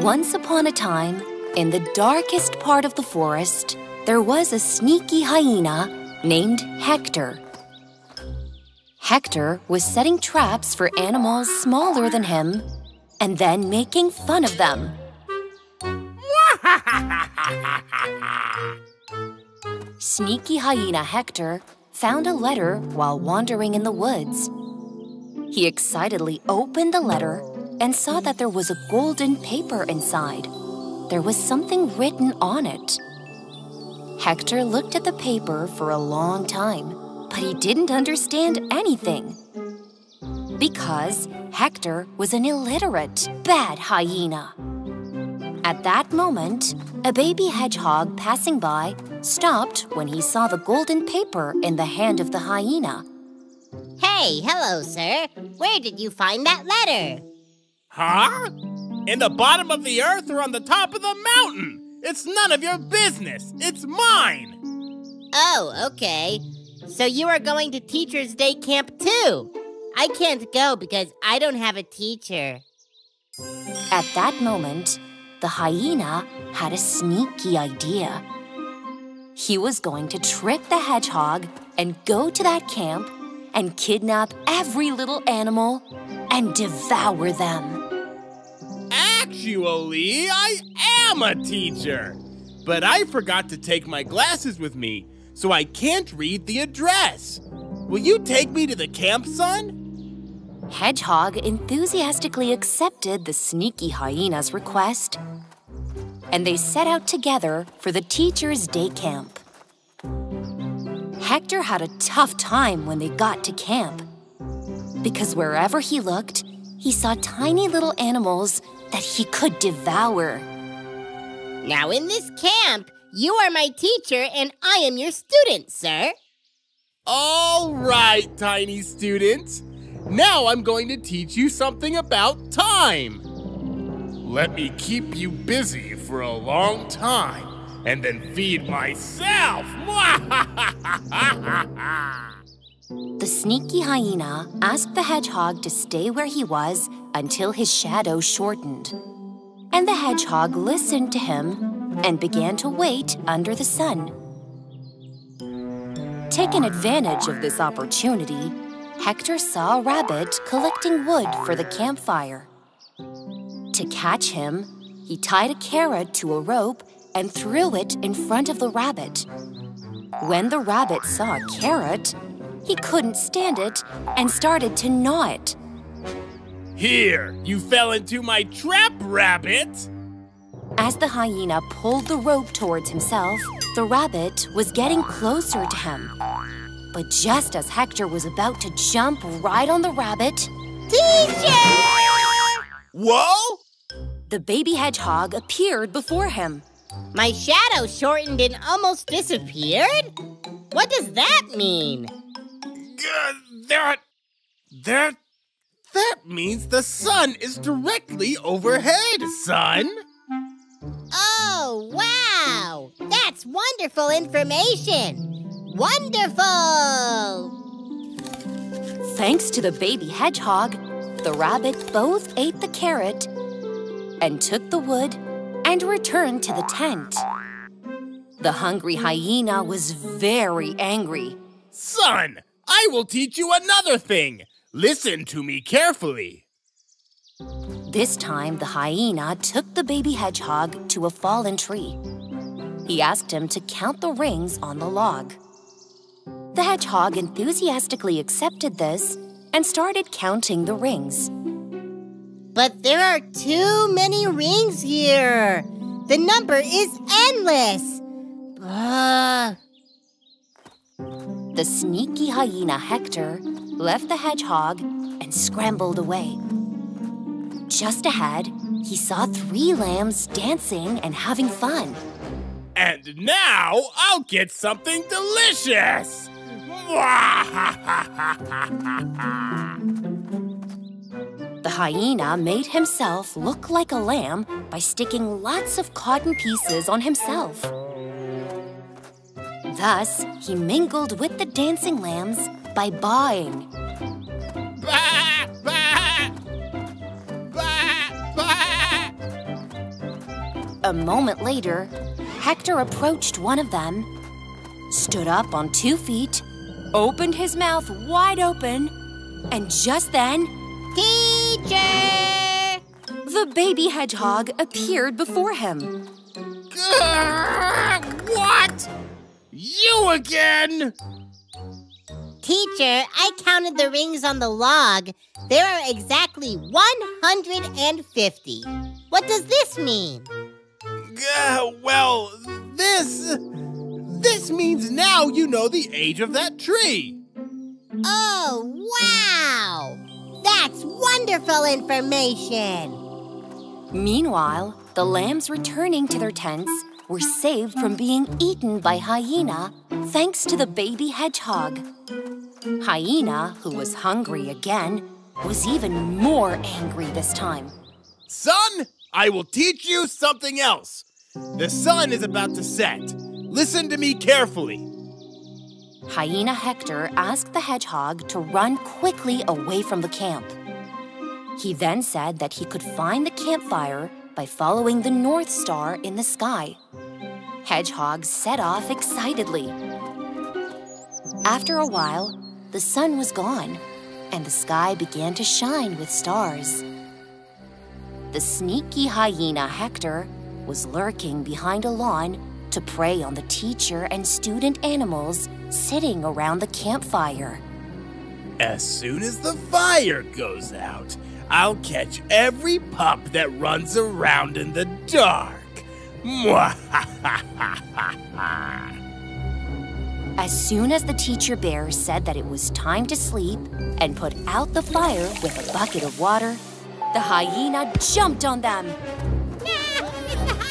Once upon a time, in the darkest part of the forest, there was a sneaky hyena named Hector. Hector was setting traps for animals smaller than him and then making fun of them. Sneaky hyena Hector found a letter while wandering in the woods. He excitedly opened the letter and saw that there was a golden paper inside. There was something written on it. Hector looked at the paper for a long time, but he didn't understand anything. Because Hector was an illiterate, bad hyena. At that moment, a baby hedgehog passing by stopped when he saw the golden paper in the hand of the hyena. Hey, hello, sir. Where did you find that letter? Huh? In the bottom of the earth or on the top of the mountain? It's none of your business. It's mine. Oh, okay. So you are going to Teacher's Day camp too? I can't go because I don't have a teacher. At that moment, the hyena had a sneaky idea. He was going to trick the hedgehog and go to that camp and kidnap every little animal and devour them. Actually, I am a teacher. But I forgot to take my glasses with me, so I can't read the address. Will you take me to the camp, son? Hedgehog enthusiastically accepted the sneaky hyena's request, and they set out together for the teacher's day camp. Hector had a tough time when they got to camp because wherever he looked, he saw tiny little animals that he could devour. Now, in this camp, you are my teacher and I am your student, sir. All right, tiny student. Now I'm going to teach you something about time. Let me keep you busy for a long time and then feed myself. the sneaky hyena asked the hedgehog to stay where he was until his shadow shortened. And the hedgehog listened to him and began to wait under the sun. Taking advantage of this opportunity, Hector saw a rabbit collecting wood for the campfire. To catch him, he tied a carrot to a rope and threw it in front of the rabbit. When the rabbit saw a carrot, he couldn't stand it and started to gnaw it. Here, you fell into my trap, rabbit! As the hyena pulled the rope towards himself, the rabbit was getting closer to him. But just as Hector was about to jump right on the rabbit, Teacher! Whoa! The baby hedgehog appeared before him. My shadow shortened and almost disappeared? What does that mean? Uh, that. That. That means the sun is directly overhead, son. Oh, wow! That's wonderful information! Wonderful! Thanks to the baby hedgehog, the rabbit both ate the carrot and took the wood and returned to the tent. The hungry hyena was very angry. Son, I will teach you another thing. Listen to me carefully. This time, the hyena took the baby hedgehog to a fallen tree. He asked him to count the rings on the log. The hedgehog enthusiastically accepted this and started counting the rings. But there are too many rings here. The number is endless. Uh... The sneaky hyena Hector left the hedgehog and scrambled away. Just ahead, he saw three lambs dancing and having fun. And now I'll get something delicious! The hyena made himself look like a lamb by sticking lots of cotton pieces on himself. Thus, he mingled with the dancing lambs by baaing. A moment later, Hector approached one of them, stood up on two feet, opened his mouth wide open, and just then, the baby hedgehog appeared before him. Grr, what? You again? Teacher, I counted the rings on the log. There are exactly 150. What does this mean? Uh, well, this. This means now you know the age of that tree. Oh, wow! That's wonderful information! Meanwhile, the lambs returning to their tents were saved from being eaten by Hyena thanks to the baby hedgehog. Hyena, who was hungry again, was even more angry this time. Son, I will teach you something else. The sun is about to set. Listen to me carefully. Hyena Hector asked the hedgehog to run quickly away from the camp. He then said that he could find the campfire by following the North Star in the sky. Hedgehog set off excitedly. After a while, the sun was gone and the sky began to shine with stars. The sneaky hyena Hector was lurking behind a lawn to prey on the teacher and student animals sitting around the campfire. As soon as the fire goes out, I'll catch every pup that runs around in the dark. As soon as the teacher bear said that it was time to sleep and put out the fire with a bucket of water, the hyena jumped on them.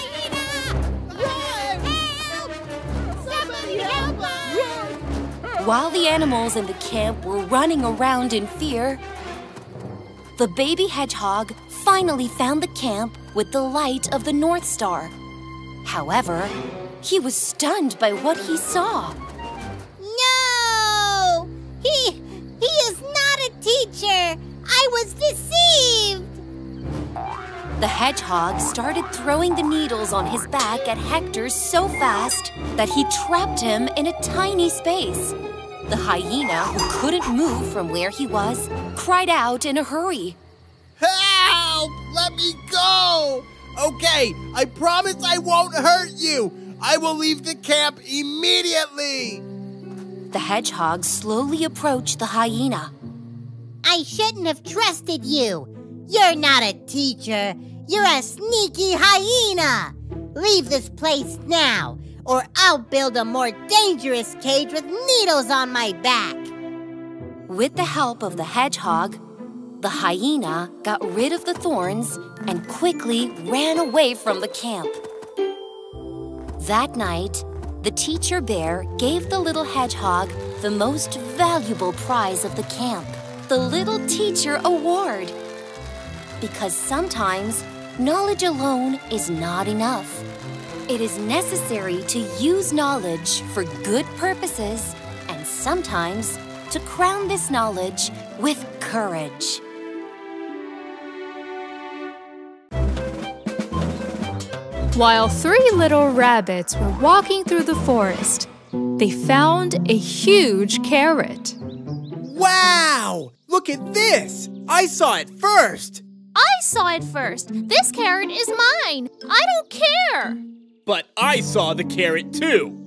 While the animals in the camp were running around in fear, the baby hedgehog finally found the camp with the light of the North Star. However, he was stunned by what he saw. No! He he is not a teacher. I was deceived. The hedgehog started throwing the needles on his back at Hector so fast that he trapped him in a tiny space. The hyena, who couldn't move from where he was, cried out in a hurry. Help! Let me go! Okay, I promise I won't hurt you. I will leave the camp immediately. The hedgehog slowly approached the hyena. I shouldn't have trusted you. You're not a teacher. You're a sneaky hyena. Leave this place now, or I'll build a more dangerous cage with needles on my back. With the help of the hedgehog, the hyena got rid of the thorns and quickly ran away from the camp. That night, the teacher bear gave the little hedgehog the most valuable prize of the camp, the Little Teacher Award. Because sometimes knowledge alone is not enough. It is necessary to use knowledge for good purposes and sometimes to crown this knowledge with courage. While three little rabbits were walking through the forest, they found a huge carrot. Wow! Look at this! I saw it first! I saw it first. This carrot is mine. I don't care. But I saw the carrot too.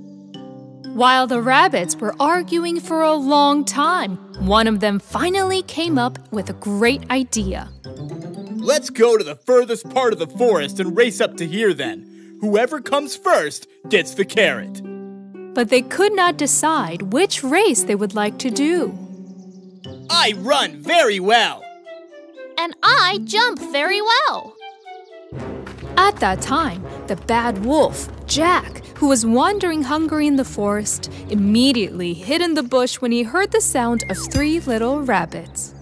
While the rabbits were arguing for a long time, one of them finally came up with a great idea. Let's go to the furthest part of the forest and race up to here then. Whoever comes first gets the carrot. But they could not decide which race they would like to do. I run very well. And I jump very well. At that time, the bad wolf, Jack, who was wandering hungry in the forest, immediately hid in the bush when he heard the sound of three little rabbits.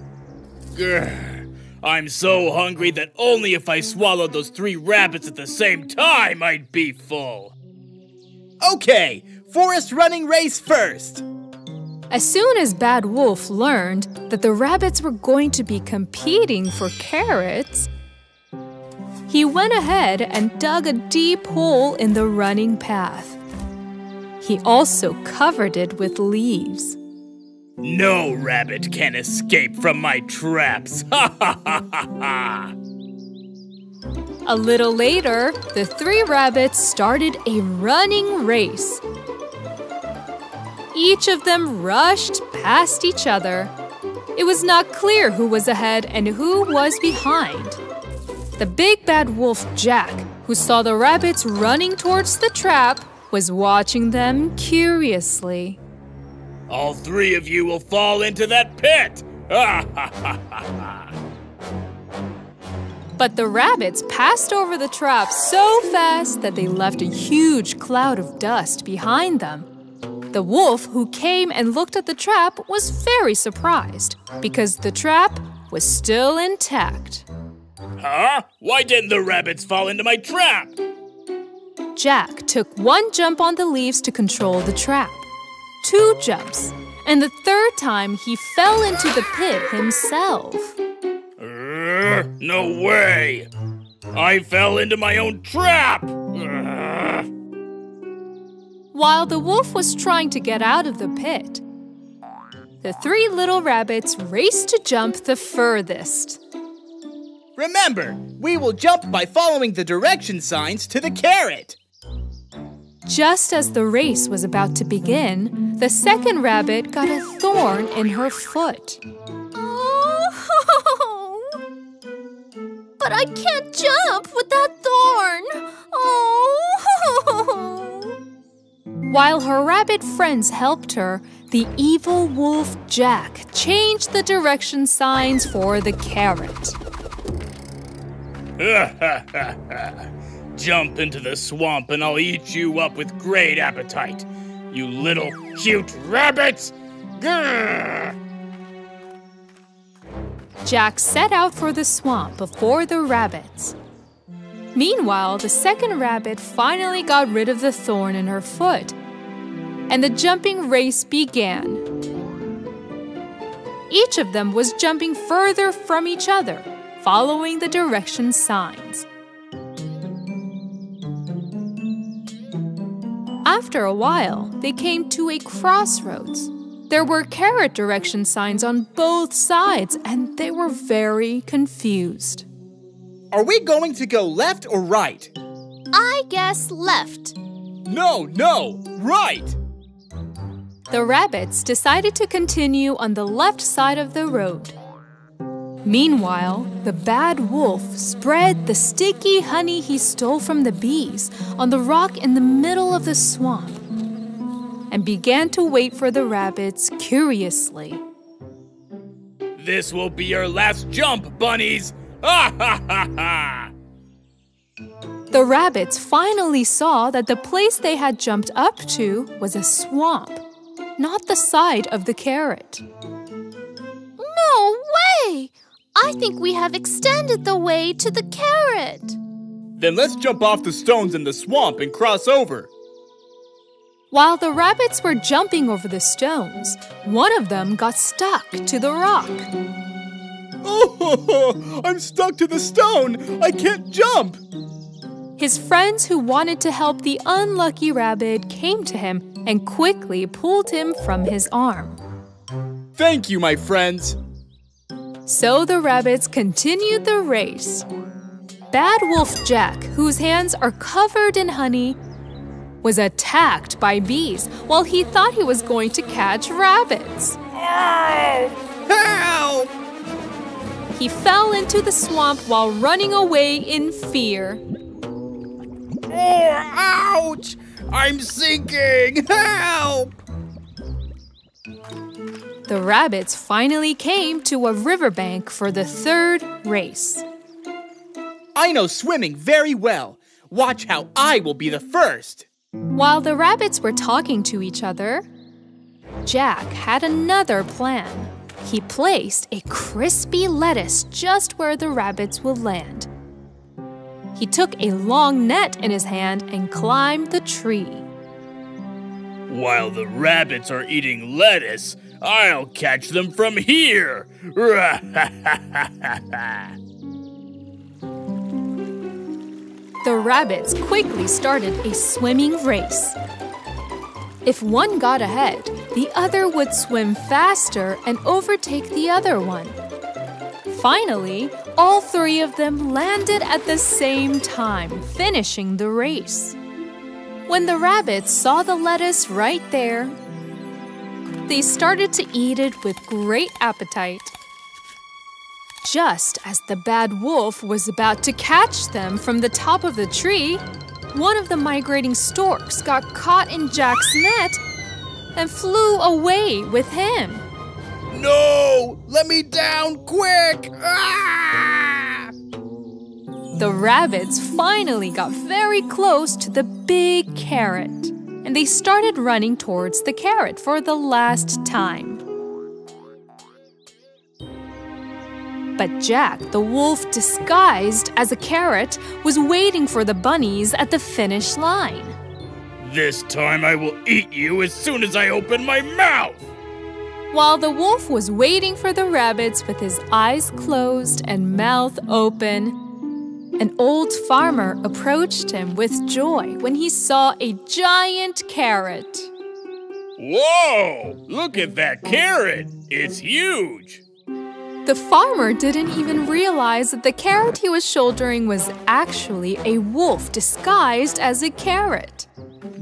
Grr. I'm so hungry that only if I swallowed those three rabbits at the same time I'd be full. Okay, forest running race first. As soon as Bad Wolf learned that the rabbits were going to be competing for carrots, He went ahead and dug a deep hole in the running path. He also covered it with leaves. No rabbit can escape from my traps. Ha ha ha ha ha! A little later, the three rabbits started a running race. Each of them rushed past each other. It was not clear who was ahead and who was behind. The big bad wolf Jack, who saw the rabbits running towards the trap, was watching them curiously. All three of you will fall into that pit. But the rabbits passed over the trap so fast that they left a huge cloud of dust behind them. The wolf who came and looked at the trap was very surprised because the trap was still intact. Huh? Why didn't the rabbits fall into my trap? Jack took one jump on the leaves to control the trap, two jumps, and the third time he fell into the pit himself. Urgh, no way! I fell into my own trap! Urgh. While the wolf was trying to get out of the pit, the three little rabbits raced to jump the furthest. Remember, we will jump by following the direction signs to the carrot. Just as the race was about to begin, the second rabbit got a thorn in her foot. Oh, but I can't jump with that thorn. Oh. While her rabbit friends helped her, the evil wolf Jack changed the direction signs for the carrot. Jump into the swamp and I'll eat you up with great appetite. You little cute rabbits! Grrr! Jack set out for the swamp before the rabbits. Meanwhile, the second rabbit finally got rid of the thorn in her foot, and the jumping race began. Each of them was jumping further from each other, following the direction signs. After a while, they came to a crossroads. There were carrot direction signs on both sides, and they were very confused. Are we going to go left or right? I guess left. No, no, right! The rabbits decided to continue on the left side of the road. Meanwhile, the bad wolf spread the sticky honey he stole from the bees on the rock in the middle of the swamp and began to wait for the rabbits curiously. This will be your last jump, bunnies! Ha ha ha ha! The rabbits finally saw that the place they had jumped up to was a swamp, not the side of the carrot. No way! I think we have extended the way to the carrot. Then let's jump off the stones in the swamp and cross over. While the rabbits were jumping over the stones, one of them got stuck to the rock. Oh, I'm stuck to the stone. I can't jump. His friends who wanted to help the unlucky rabbit came to him and quickly pulled him from his arm. Thank you, my friends. So the rabbits continued the race. Bad Wolf Jack, whose hands are covered in honey, was attacked by bees while he thought he was going to catch rabbits. Help! He fell into the swamp while running away in fear. Oh, ouch! I'm sinking! Help! The rabbits finally came to a riverbank for the third race. I know swimming very well. Watch how I will be the first. While the rabbits were talking to each other, Jack had another plan. He placed a crispy lettuce just where the rabbits would land. He took a long net in his hand and climbed the tree. While the rabbits are eating lettuce, I'll catch them from here! the rabbits quickly started a swimming race. If one got ahead, the other would swim faster and overtake the other one. Finally, all three of them landed at the same time, finishing the race. When the rabbits saw the lettuce right there, they started to eat it with great appetite. Just as the bad wolf was about to catch them from the top of the tree, one of the migrating storks got caught in Jack's net and flew away with him. No! Let me down quick! Ah! The rabbits finally got very close to the big carrot, and they started running towards the carrot for the last time. But Jack, the wolf disguised as a carrot, was waiting for the bunnies at the finish line. This time I will eat you as soon as I open my mouth! While the wolf was waiting for the rabbits with his eyes closed and mouth open, an old farmer approached him with joy when he saw a giant carrot. Whoa! Look at that carrot! It's huge! The farmer didn't even realize that the carrot he was shouldering was actually a wolf disguised as a carrot.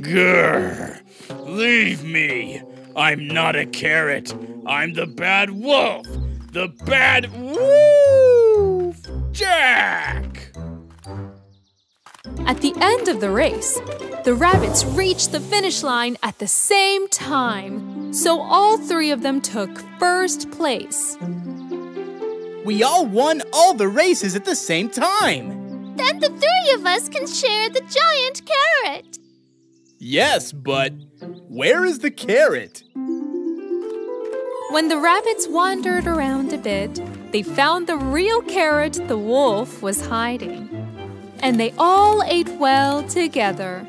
Grr! Leave me! I'm not a carrot. I'm the bad wolf. The bad wolf! Jack! At the end of the race, the rabbits reached the finish line at the same time, so all three of them took first place. We all won all the races at the same time! Then the three of us can share the giant carrot. Yes, but where is the carrot? When the rabbits wandered around a bit, they found the real carrot the wolf was hiding. And they all ate well together.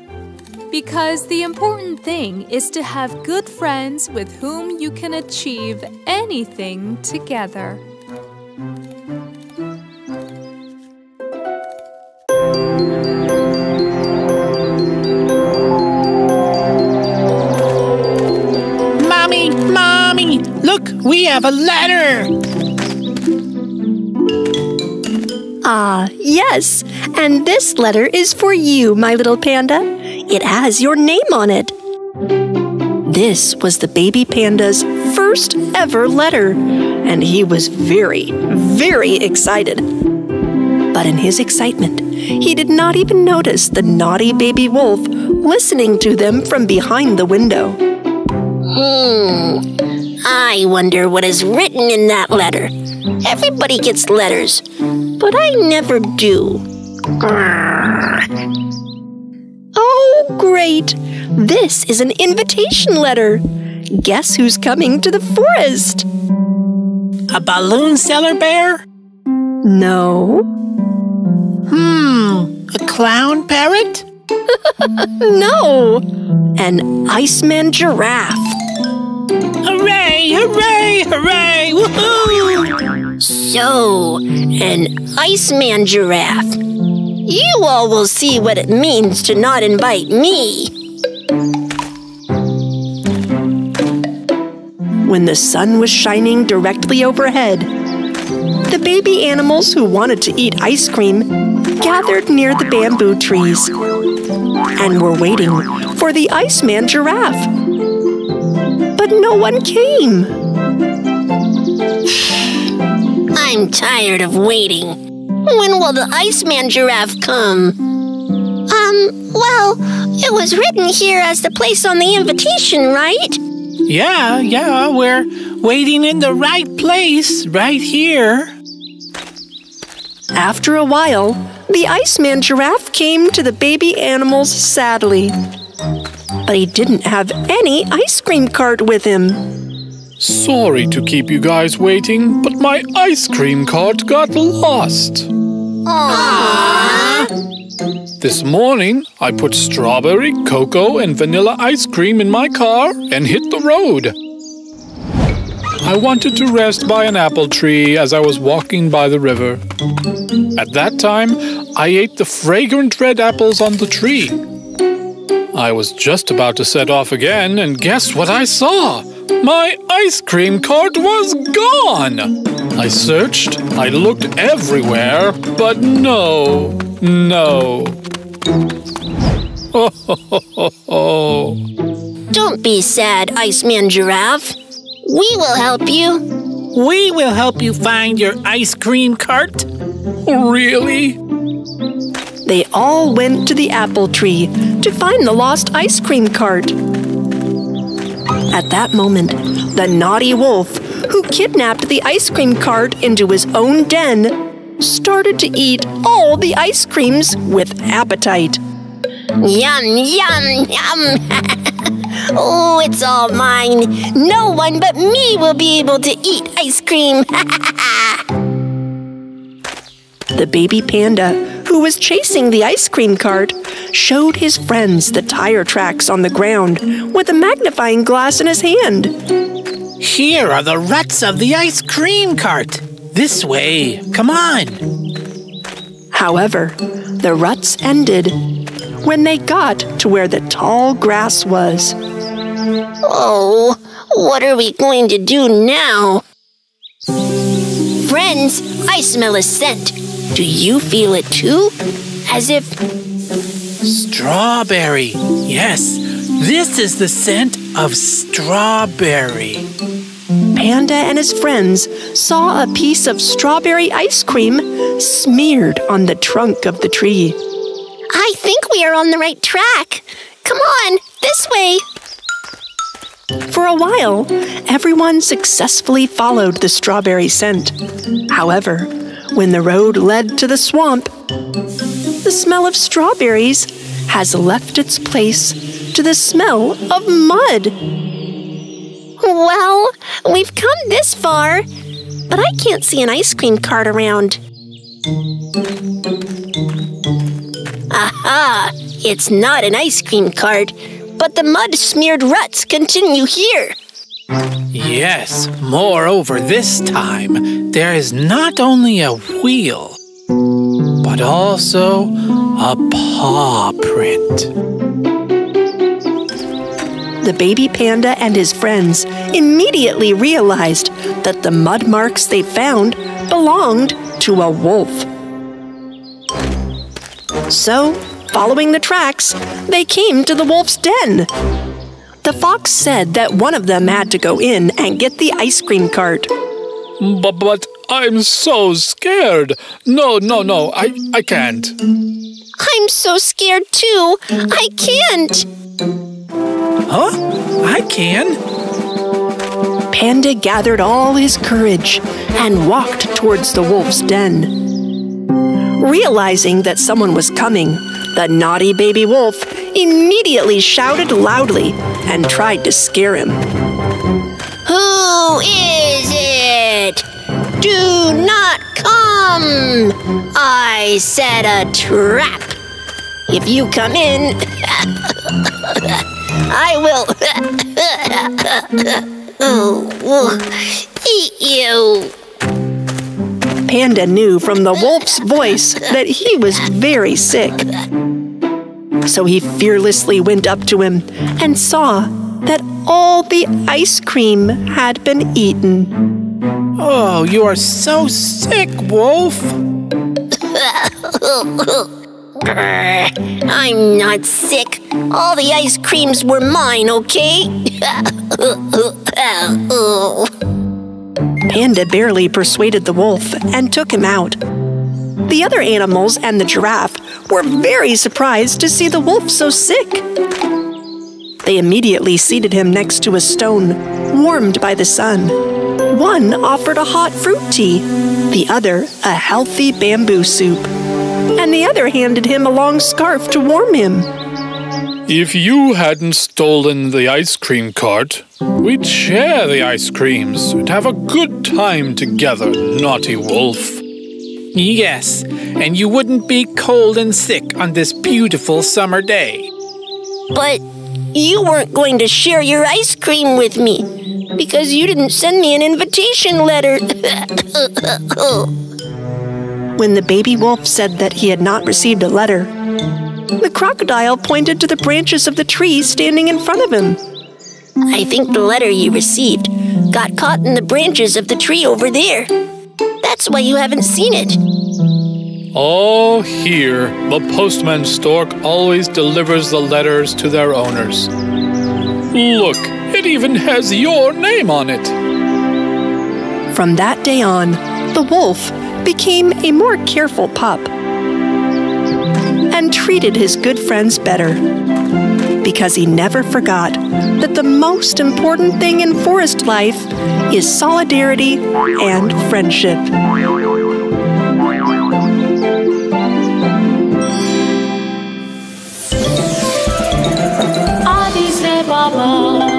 Because the important thing is to have good friends with whom you can achieve anything together. Mommy, Mommy, look, we have a letter. Ah, yes. And this letter is for you, my little panda. It has your name on it. This was the baby panda's first ever letter, and he was very, very excited. But in his excitement, he did not even notice the naughty baby wolf listening to them from behind the window. Hmm. I wonder what is written in that letter. Everybody gets letters, but I never do. Oh, great! This is an invitation letter. Guess who's coming to the forest? A balloon seller bear? No. Hmm, a clown parrot? no. An Iceman giraffe. Hooray, hooray, hooray, woohoo! So, an Iceman giraffe. You all will see what it means to not invite me. When the sun was shining directly overhead, the baby animals who wanted to eat ice cream gathered near the bamboo trees and were waiting for the Iceman giraffe. But no one came. I'm tired of waiting. When will the Iceman giraffe come? Um, well, it was written here as the place on the invitation, right? Yeah, yeah, we're waiting in the right place, right here. After a while, the Iceman giraffe came to the baby animals sadly. But he didn't have any ice cream cart with him. Sorry to keep you guys waiting, but my ice cream cart got lost. This morning, I put strawberry, cocoa, and vanilla ice cream in my car and hit the road. I wanted to rest by an apple tree as I was walking by the river. At that time, I ate the fragrant red apples on the tree. I was just about to set off again, and guess what I saw? My ice cream cart was gone! I searched, I looked everywhere, but no, no. Oh, ho, ho, ho, ho. Don't be sad, Iceman Giraffe. We will help you. We will help you find your ice cream cart. Really? They all went to the apple tree to find the lost ice cream cart. At that moment, the naughty wolf, who kidnapped the ice cream cart into his own den, started to eat all the ice creams with appetite. Yum, yum, yum. oh, it's all mine. No one but me will be able to eat ice cream. The baby panda, who was chasing the ice cream cart, showed his friends the tire tracks on the ground with a magnifying glass in his hand. Here are the ruts of the ice cream cart. This way. Come on. However, the ruts ended when they got to where the tall grass was. oh, what are we going to do now? Friends, I smell a scent. Do you feel it too? As if Strawberry. Yes, this is the scent of strawberry. Panda and his friends saw a piece of strawberry ice cream smeared on the trunk of the tree. I think we are on the right track. Come on, this way. For a while, everyone successfully followed the strawberry scent. However, when the road led to the swamp, the smell of strawberries has left its place to the smell of mud. Well, we've come this far, but I can't see an ice cream cart around. Aha! It's not an ice cream cart, but the mud smeared ruts continue here. Yes, moreover, this time there is not only a wheel, but also a paw print. The baby panda and his friends immediately realized that the mud marks they found belonged to a wolf. So, following the tracks, they came to the wolf's den. The fox said that one of them had to go in and get the ice cream cart. But, but I'm so scared. No, no, no, I, I can't. I'm so scared too. I can't. Huh? I can. Panda gathered all his courage and walked towards the wolf's den. Realizing that someone was coming, the naughty baby wolf immediately shouted loudly and tried to scare him. Who is it? Do not come! I set a trap. If you come in, I will eat you. Panda knew from the wolf's voice that he was very sick. So he fearlessly went up to him and saw that all the ice cream had been eaten. Oh, you are so sick, Wolf. I'm not sick. All the ice creams were mine, okay? Oh. Panda barely persuaded the wolf and took him out. The other animals and the giraffe were very surprised to see the wolf so sick. They immediately seated him next to a stone, warmed by the sun. One offered a hot fruit tea, the other a healthy bamboo soup, and the other handed him a long scarf to warm him. If you hadn't stolen the ice cream cart, we'd share the ice creams and have a good time together, naughty wolf. Yes, and you wouldn't be cold and sick on this beautiful summer day. But you weren't going to share your ice cream with me because you didn't send me an invitation letter. When the baby wolf said that he had not received a letter, the crocodile pointed to the branches of the tree standing in front of him. I think the letter you received got caught in the branches of the tree over there. That's why you haven't seen it. Oh, here, the postman stork always delivers the letters to their owners. Look, it even has your name on it. From that day on, the wolf became a more careful pup and treated his good friends better because he never forgot that the most important thing in forest life is solidarity and friendship. Baba